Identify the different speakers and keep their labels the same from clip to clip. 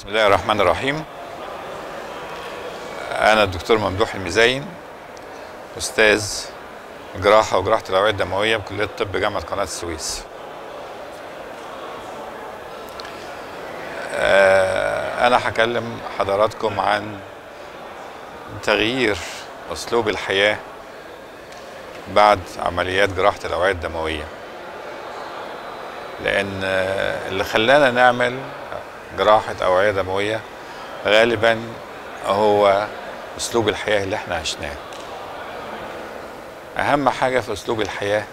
Speaker 1: بسم الله الرحمن الرحيم. أنا الدكتور ممدوح المزين أستاذ جراحة وجراحة الأوعية الدموية بكلية الطب جامعة قناة السويس. آه، أنا هكلم حضراتكم عن تغيير أسلوب الحياة بعد عمليات جراحة الأوعية الدموية. لأن اللي خلانا نعمل جراحة أوعية دموية غالبا هو أسلوب الحياة اللي إحنا عشناه. أهم حاجة في أسلوب الحياة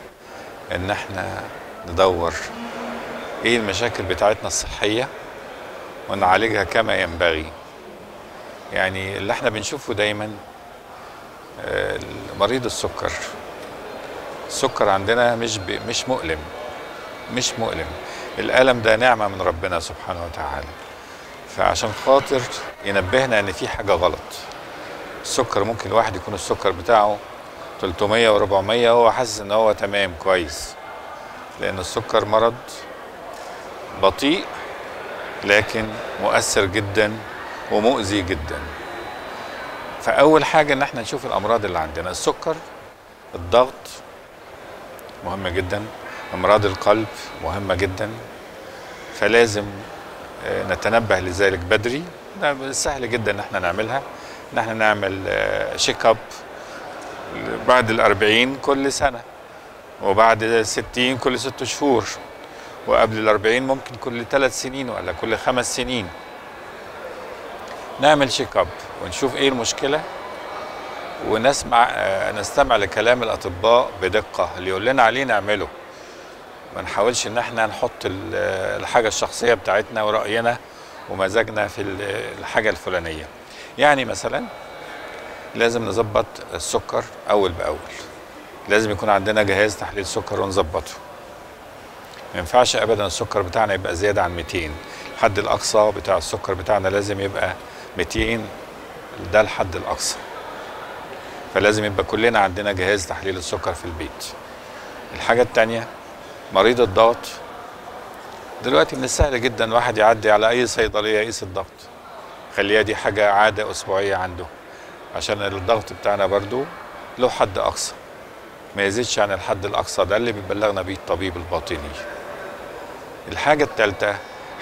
Speaker 1: إن إحنا ندور إيه المشاكل بتاعتنا الصحية ونعالجها كما ينبغي. يعني اللي إحنا بنشوفه دايما آه، مريض السكر. السكر عندنا مش. مش مؤلم مش مؤلم. الألم ده نعمة من ربنا سبحانه وتعالى. فعشان خاطر ينبهنا إن في حاجة غلط. السكر ممكن الواحد يكون السكر بتاعه 300 و400 وهو حاسس إن هو تمام كويس. لأن السكر مرض بطيء لكن مؤثر جدا ومؤذي جدا. فأول حاجة إن إحنا نشوف الأمراض اللي عندنا. السكر الضغط مهم جدا. أمراض القلب مهمة جدا فلازم آه، نتنبه لذلك بدري. سهل جدا إن إحنا نعملها. إن إحنا نعمل شيك اب بعد الأربعين كل سنة وبعد الستين كل ست شهور وقبل الأربعين ممكن كل ثلاث سنين ولا كل خمس سنين. نعمل شيك اب ونشوف إيه المشكلة ونسمع آه، نستمع لكلام الأطباء بدقة اللي يقول لنا عليه نعمله. ما نحاولش إن إحنا نحط ال- الحاجة الشخصية بتاعتنا ورأينا ومزاجنا في ال- الحاجة الفلانية. يعني مثلا لازم نظبط السكر أول بأول. لازم يكون عندنا جهاز تحليل سكر ونظبطه. ما ينفعش ابدا السكر بتاعنا يبقى زيادة عن 200 الحد الأقصى بتاع السكر بتاعنا لازم يبقى 200 ده الحد الأقصى. فلازم يبقى كلنا عندنا جهاز تحليل السكر في البيت. الحاجة التانية مريض الضغط. دلوقتي من السهل جدا واحد يعدي على أي صيدلية يقيس الضغط. خليها دي حاجة عادة أسبوعية عنده. عشان الضغط بتاعنا برضو له حد أقصى. ما يزيدش عن الحد الأقصى ده اللي بيبلغنا بيه الطبيب الباطني. الحاجة الثالثه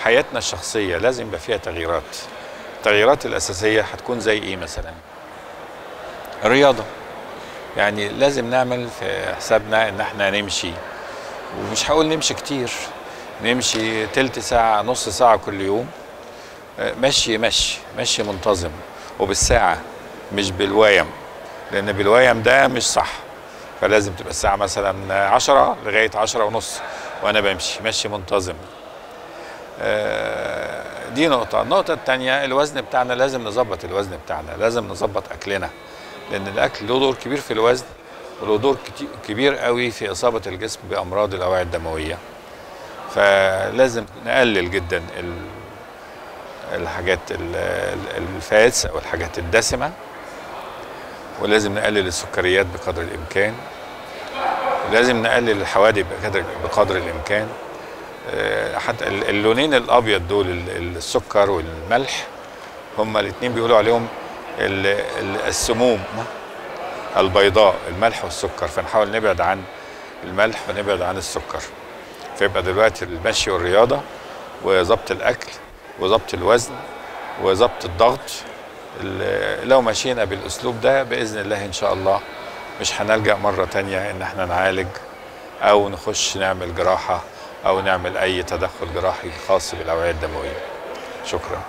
Speaker 1: حياتنا الشخصية لازم يبقى فيها تغييرات. التغييرات الأساسية هتكون زي إيه مثلا؟ الرياضه يعني لازم نعمل في حسابنا إن إحنا نمشي ومش هقول نمشي كتير. نمشي تلت ساعة نص ساعة كل يوم. مشي مشي مشي منتظم. وبالساعة مش بالويم لأن بالويم ده مش صح. فلازم تبقى الساعة مثلا عشرة لغاية عشرة ونص وأنا بمشي. مشي منتظم. آه، دي نقطة. النقطة التانية الوزن بتاعنا لازم نظبط الوزن بتاعنا لازم نظبط أكلنا. لأن الأكل له دور كبير في الوزن. وله دور كبير قوي في إصابة الجسم بأمراض الأوعية الدموية. فلازم نقلل جدا ال- الحاجات ال- ال- الفاتس أو الحاجات الدسمة ولازم نقلل السكريات بقدر الإمكان. لازم نقلل الحوادق بقدر بقدر الإمكان. آه، حتى ال- اللونين الأبيض دول ال- ال- السكر والملح هما الاثنين بيقولوا عليهم ال- ال- السموم. البيضاء الملح والسكر. فنحاول نبعد عن الملح ونبعد عن السكر. فيبقى دلوقتي المشي والرياضة وظبط الأكل وظبط الوزن وظبط الضغط. ال- لو مشينا بالأسلوب ده بإذن الله إن شاء الله مش هنلجأ مرة تانية إن إحنا نعالج أو نخش نعمل جراحة أو نعمل أي تدخل جراحي خاص بالأوعية الدموية. شكرا.